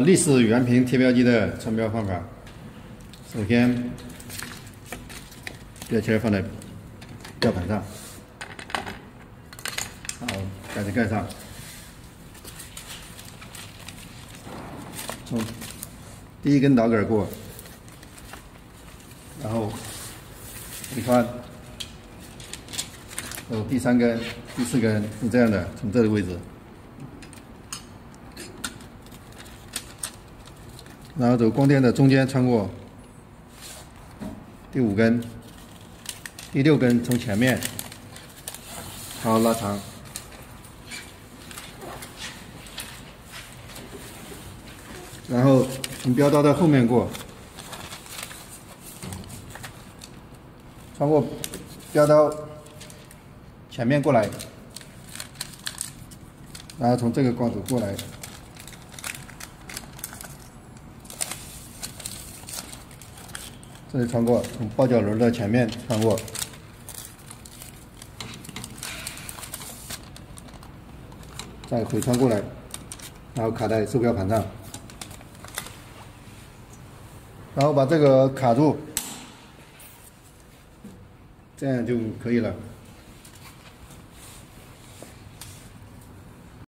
历史原屏贴标机的穿标方法，首先标签放在标盘上，然后盖子盖上，从第一根导杆过，然后一穿，哦，第三根、第四根是这样的，从这个位置。然后走光电的中间穿过，第五根，第六根从前面，然后拉长，然后从标刀的后面过，穿过标刀前面过来，然后从这个光子过来。这里穿过，从抱脚轮的前面穿过，再回穿过来，然后卡在售票盘上，然后把这个卡住，这样就可以了。